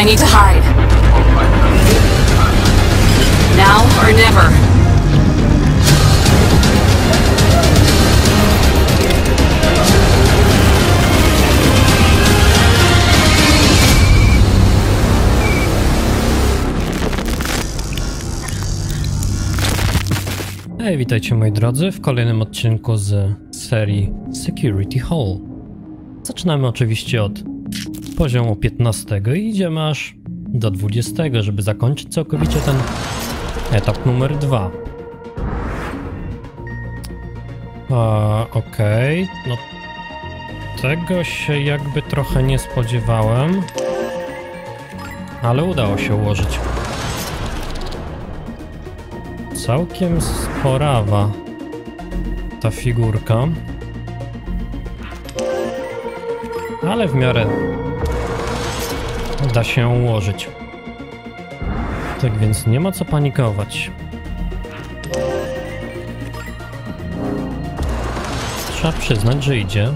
I need to hide. Now or never. Hej, witajcie moi drodzy w kolejnym odcinku z serii Security Hall. Zaczynamy oczywiście od poziomu 15 i idziemy aż do 20, żeby zakończyć całkowicie ten etap numer 2. A, Okej, no tego się jakby trochę nie spodziewałem, ale udało się ułożyć. Całkiem sporawa ta figurka. Ale w miarę da się ułożyć. Tak więc nie ma co panikować. Trzeba przyznać, że idzie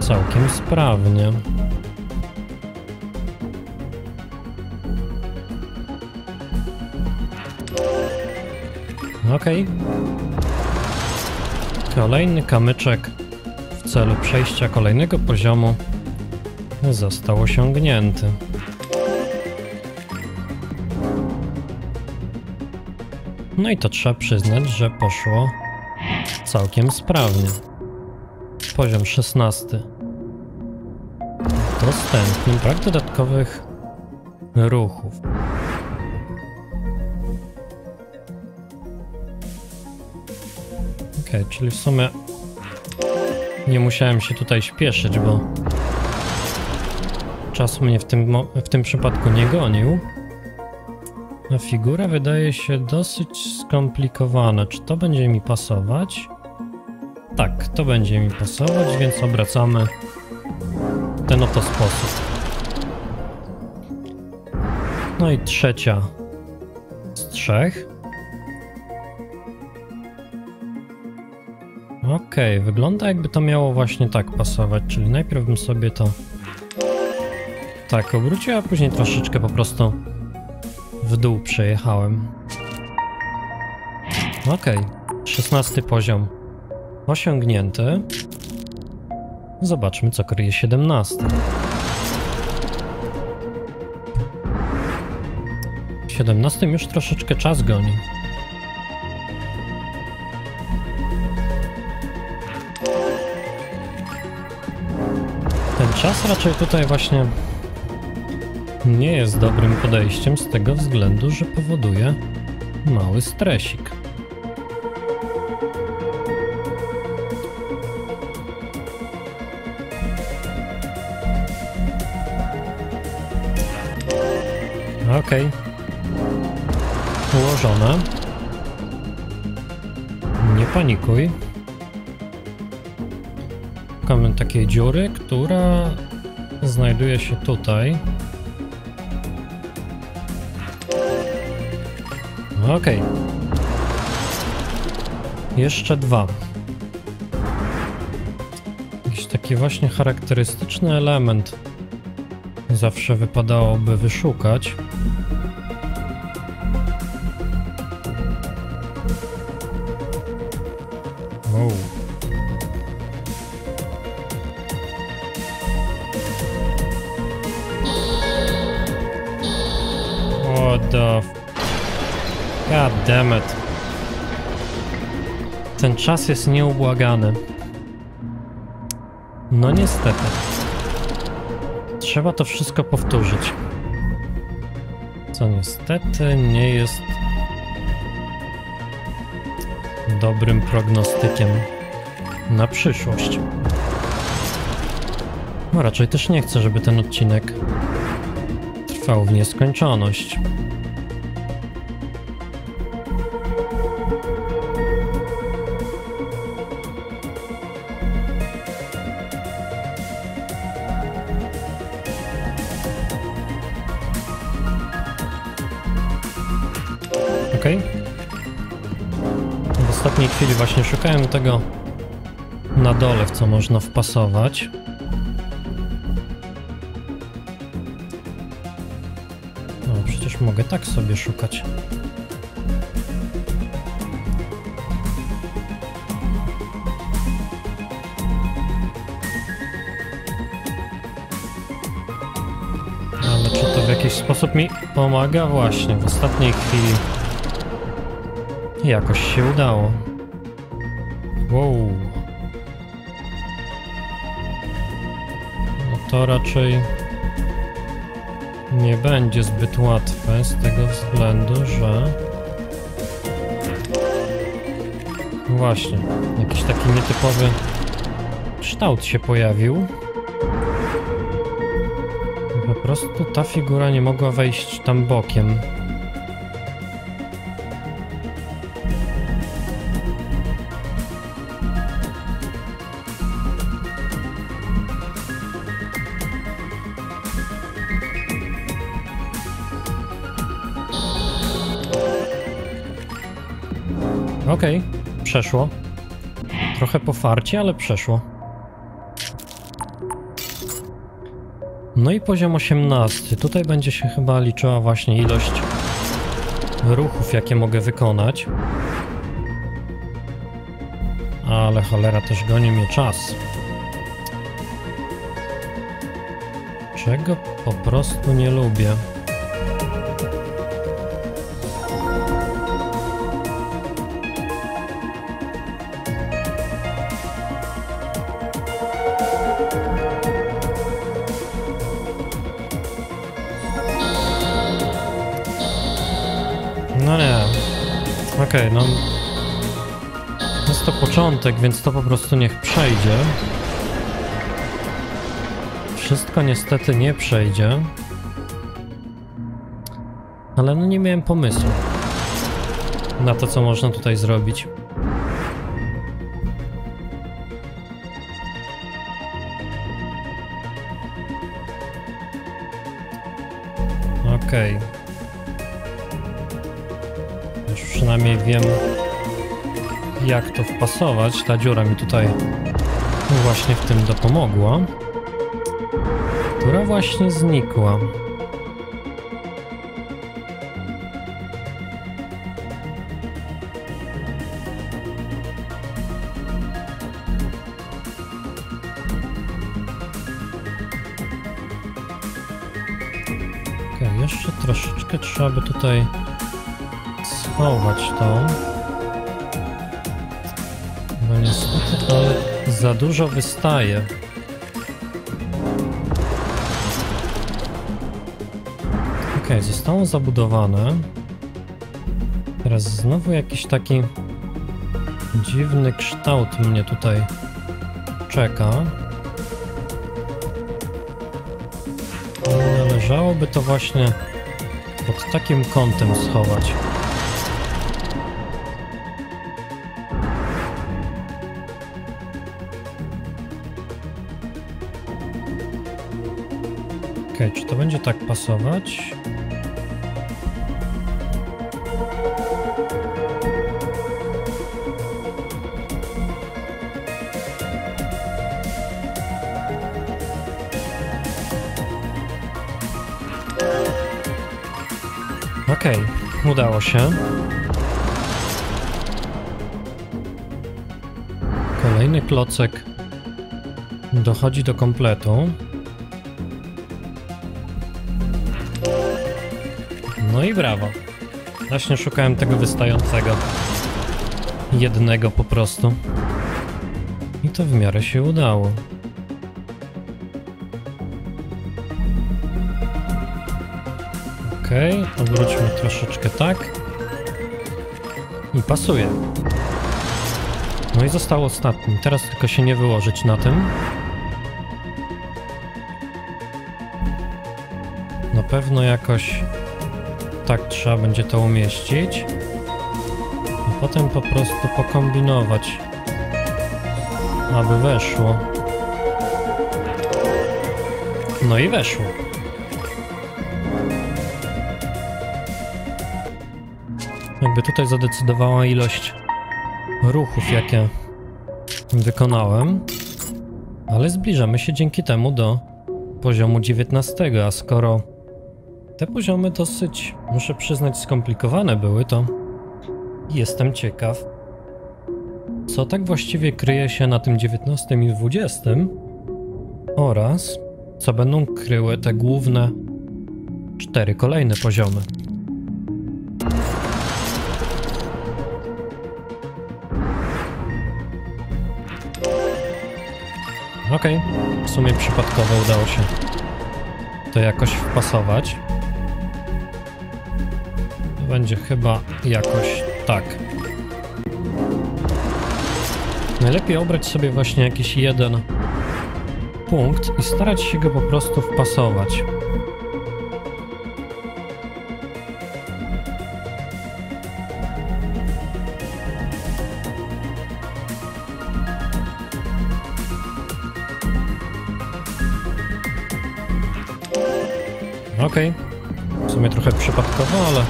całkiem sprawnie. Okej. Kolejny kamyczek w celu przejścia kolejnego poziomu został osiągnięty. No i to trzeba przyznać, że poszło całkiem sprawnie. Poziom 16. Dostępny, brak dodatkowych ruchów. Okay, czyli w sumie nie musiałem się tutaj śpieszyć, bo czas mnie w tym, w tym przypadku nie gonił. A figura wydaje się dosyć skomplikowana. Czy to będzie mi pasować? Tak, to będzie mi pasować, więc obracamy w ten oto sposób. No i trzecia z trzech. Okej, okay, wygląda jakby to miało właśnie tak pasować, czyli najpierw bym sobie to tak obrócił, a później troszeczkę po prostu w dół przejechałem. Okej, okay. 16 poziom osiągnięty. Zobaczmy, co kryje 17. W 17 już troszeczkę czas goni. Ten czas raczej tutaj właśnie nie jest dobrym podejściem z tego względu, że powoduje mały stresik. Okej. Okay. Ułożone. Nie panikuj. Szukamy takiej dziury, która znajduje się tutaj. Okej. Okay. Jeszcze dwa. Jakiś taki właśnie charakterystyczny element zawsze wypadałoby wyszukać. Wow. It. Ten czas jest nieubłagany. No niestety. Trzeba to wszystko powtórzyć. Co niestety nie jest dobrym prognostykiem na przyszłość. No raczej też nie chcę, żeby ten odcinek trwał w nieskończoność. Ok. W ostatniej chwili właśnie szukałem tego na dole, w co można wpasować. przecież mogę tak sobie szukać. Ale czy to w jakiś sposób mi pomaga? Właśnie, w ostatniej chwili jakoś się udało. Wow. No to raczej nie będzie zbyt łatwe z tego względu, że właśnie jakiś taki nietypowy kształt się pojawił. Po prostu ta figura nie mogła wejść tam bokiem. Okej, przeszło. Trochę po farcie, ale przeszło. No i poziom 18. Tutaj będzie się chyba liczyła właśnie ilość ruchów, jakie mogę wykonać. Ale cholera, też goni mnie czas. Czego po prostu nie lubię. Początek, więc to po prostu niech przejdzie. Wszystko niestety nie przejdzie. Ale no nie miałem pomysłu na to, co można tutaj zrobić. Okej. Już przynajmniej wiem, jak to wpasować. Ta dziura mi tutaj właśnie w tym dopomogła. Która właśnie znikła. Okej, jeszcze troszeczkę trzeba by tutaj schować to. Niestety za dużo wystaje. Okej, zostało zabudowane. Teraz znowu jakiś taki dziwny kształt mnie tutaj czeka. Ale Należałoby to właśnie pod takim kątem schować. Czy to będzie tak pasować? Okej, udało się. Kolejny klocek dochodzi do kompletu. No i brawo. Właśnie szukałem tego wystającego. Jednego po prostu. I to w miarę się udało. Okej, okay, obróćmy troszeczkę tak. I pasuje. No i został ostatni. Teraz tylko się nie wyłożyć na tym. Na pewno jakoś tak trzeba będzie to umieścić. I potem po prostu pokombinować, aby weszło. No i weszło. Jakby tutaj zadecydowała ilość ruchów, jakie wykonałem, ale zbliżamy się dzięki temu do poziomu 19, a skoro Te poziomy dosyć, muszę przyznać, skomplikowane były, to jestem ciekaw, co tak właściwie kryje się na tym 19 i 20 oraz co będą kryły te główne cztery kolejne poziomy. Okej, w sumie przypadkowo udało się to jakoś wpasować. Będzie chyba jakoś tak. Najlepiej obrać sobie właśnie jakiś jeden punkt i starać się go po prostu wpasować. Okej. W sumie trochę przypadkowo, ale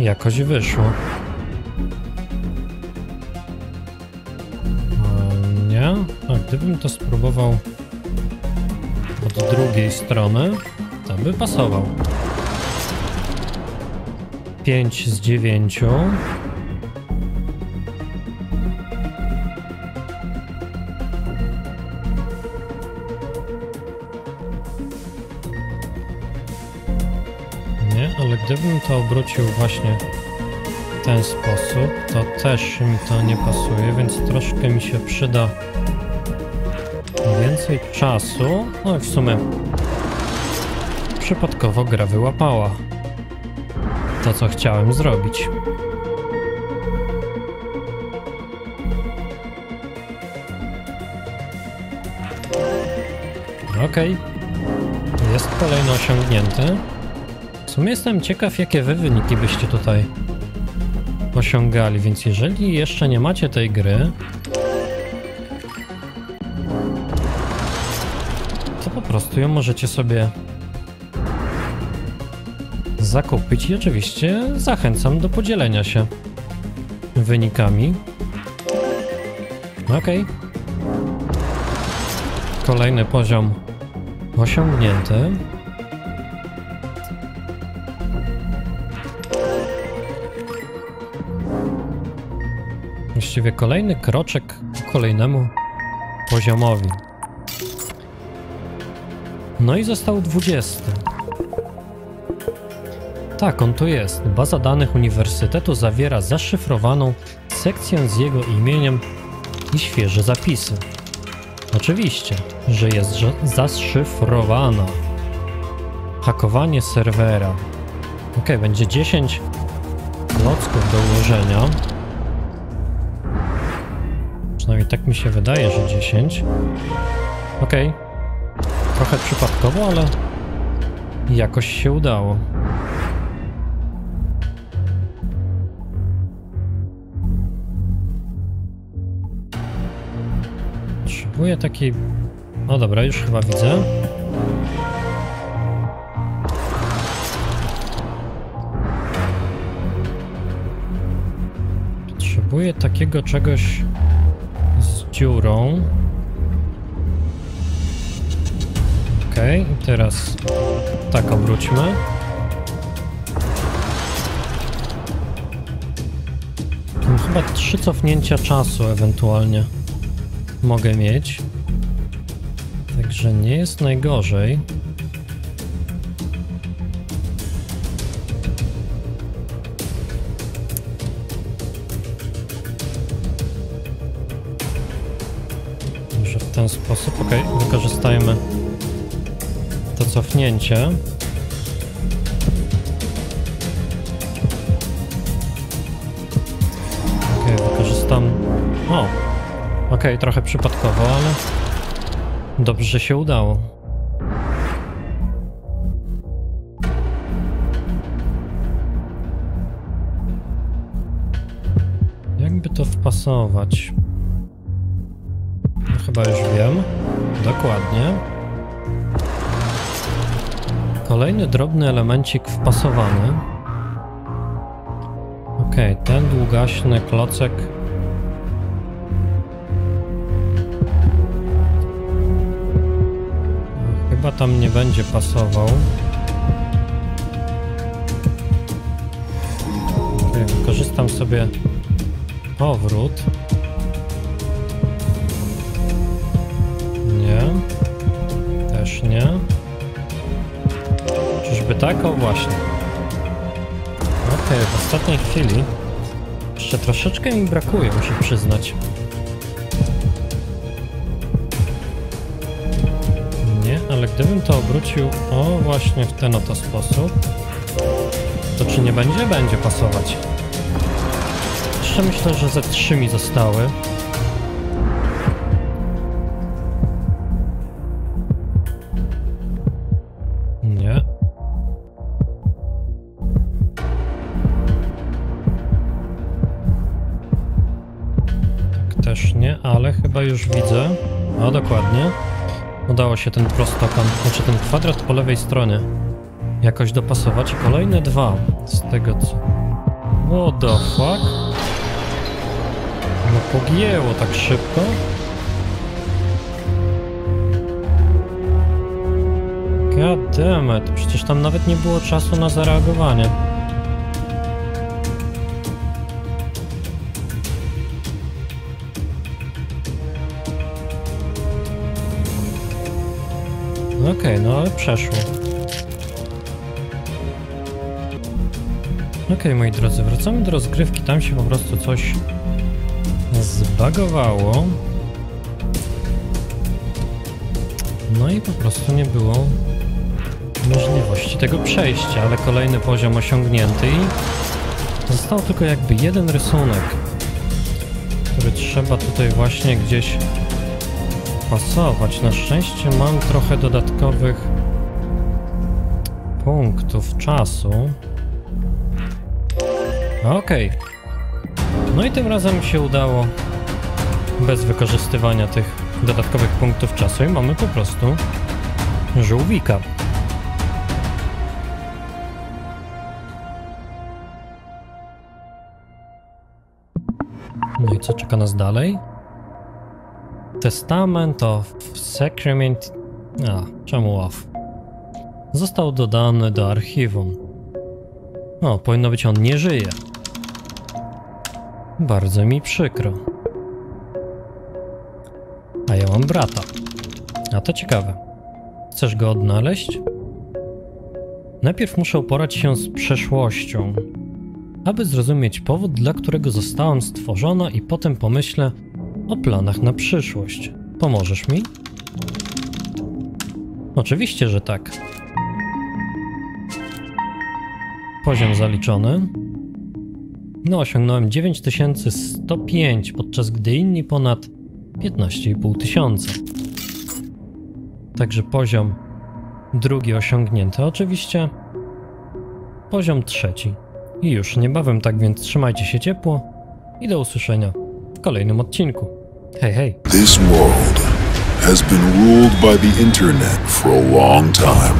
jakoś wyszło. A nie? A gdybym to spróbował od drugiej strony, to by pasował. 5 z 9. to obrócił właśnie w ten sposób, to też mi to nie pasuje, więc troszkę mi się przyda więcej czasu. No i w sumie przypadkowo gra wyłapała to, co chciałem zrobić. Okej. Jest kolejny osiągnięty. Sumie jestem ciekaw, jakie wy wyniki byście tutaj osiągali, więc jeżeli jeszcze nie macie tej gry, to po prostu ją możecie sobie zakupić i oczywiście zachęcam do podzielenia się wynikami. Okej. Kolejny poziom osiągnięty. Właściwie kolejny kroczek ku kolejnemu poziomowi. No i został 20. Tak, on tu jest. Baza danych uniwersytetu zawiera zaszyfrowaną sekcję z jego imieniem i świeże zapisy. Oczywiście, że jest zaszyfrowana. Hakowanie serwera. Ok, będzie 10 klocków do ułożenia. Przynajmniej tak mi się wydaje, że 10. Ok. Trochę przypadkowo, ale jakoś się udało. Potrzebuję takiej... No dobra, już chyba widzę. Potrzebuję takiego czegoś dziurą. Okej, i teraz tak obróćmy. Chyba trzy cofnięcia czasu ewentualnie mogę mieć. Także nie jest najgorzej. Ten sposób. Ok, wykorzystajmy to cofnięcie. Ok, wykorzystam. O! Ok, trochę przypadkowo, ale dobrze że się udało. Jakby to wpasować? Chyba już wiem. Dokładnie. Kolejny drobny elemencik wpasowany. Ok, ten długaśny klocek chyba tam nie będzie pasował. Okay, wykorzystam sobie powrót. Tak? O właśnie. Okej, w ostatniej chwili jeszcze troszeczkę mi brakuje, muszę przyznać. Nie, ale gdybym to obrócił, o właśnie w ten oto sposób, to czy nie będzie? Będzie pasować. Jeszcze myślę, że ze trzy mi zostały. Ale chyba już widzę. No dokładnie. Udało się ten prostokąt, znaczy ten kwadrat po lewej stronie jakoś dopasować. Kolejne dwa z tego co... What the fuck? No pogięło tak szybko. God damn it. Przecież tam nawet nie było czasu na zareagowanie. Okej, no ale przeszło. Okej, moi drodzy, wracamy do rozgrywki. Tam się po prostu coś zbagowało. No i po prostu nie było możliwości tego przejścia, ale kolejny poziom osiągnięty i został tylko jakby jeden rysunek, który trzeba tutaj właśnie gdzieś pasować. Na szczęście mam trochę dodatkowych punktów czasu. Okej. No i tym razem się udało bez wykorzystywania tych dodatkowych punktów czasu i mamy po prostu żółwika. No i co czeka nas dalej? Testament of Sacrament... A, czemu off? Został dodany do archiwum. O, powinno być on nie żyje. Bardzo mi przykro. A ja mam brata. A to ciekawe. Chcesz go odnaleźć? Najpierw muszę uporać się z przeszłością, aby zrozumieć powód, dla którego zostałam stworzona i potem pomyślę o planach na przyszłość. Pomożesz mi? Oczywiście, że tak. Poziom zaliczony. No, osiągnąłem 9105, podczas gdy inni ponad 15,5 tysiąca. Także poziom drugi osiągnięty. Oczywiście poziom trzeci. I już niebawem, tak więc trzymajcie się ciepło i do usłyszenia w kolejnym odcinku. Hej, hej! This world has been ruled by the internet for a long time.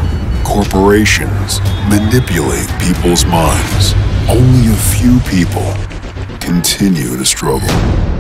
Corporations manipulate people's minds. Only a few people continue to struggle.